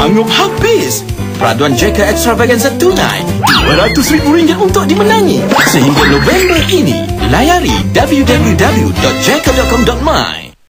Rangup habis. Peraduan JK Extravaganza tunai. RM200,000 untuk dimenangi. Sehingga November ini Layari www.jk.com.my